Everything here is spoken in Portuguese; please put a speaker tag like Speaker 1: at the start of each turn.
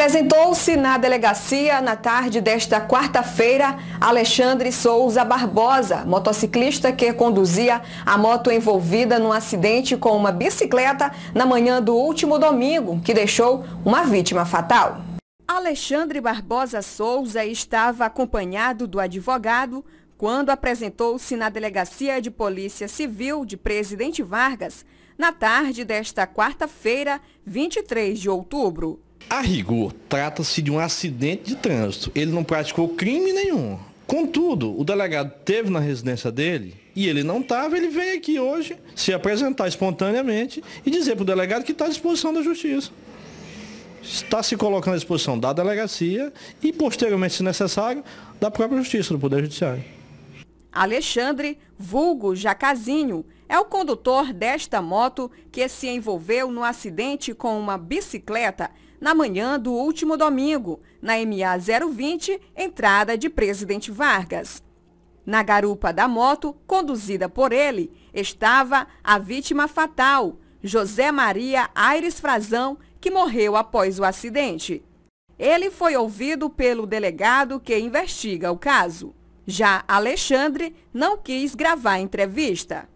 Speaker 1: Apresentou-se na delegacia na tarde desta quarta-feira Alexandre Souza Barbosa, motociclista que conduzia a moto envolvida num acidente com uma bicicleta na manhã do último domingo, que deixou uma vítima fatal. Alexandre Barbosa Souza estava acompanhado do advogado quando apresentou-se na Delegacia de Polícia Civil de Presidente Vargas na tarde desta quarta-feira, 23 de outubro.
Speaker 2: A rigor, trata-se de um acidente de trânsito. Ele não praticou crime nenhum. Contudo, o delegado teve na residência dele e ele não estava, ele veio aqui hoje se apresentar espontaneamente e dizer para o delegado que está à disposição da justiça. Está se colocando à disposição da delegacia e, posteriormente, se necessário, da própria justiça, do Poder Judiciário.
Speaker 1: Alexandre, vulgo Jacazinho, é o condutor desta moto que se envolveu no acidente com uma bicicleta na manhã do último domingo, na MA 020, entrada de Presidente Vargas. Na garupa da moto, conduzida por ele, estava a vítima fatal, José Maria Aires Frazão, que morreu após o acidente. Ele foi ouvido pelo delegado que investiga o caso. Já Alexandre não quis gravar a entrevista.